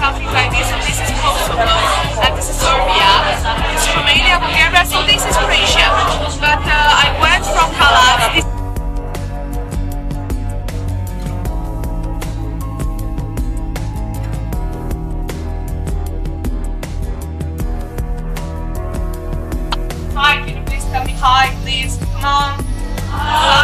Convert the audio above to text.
something like this, and this is Kosovo, and this is Serbia, this is Romania, Bulgaria, so this is Croatia. But uh, I went from Kalav. Hi, can you please tell me hi, please? Come on.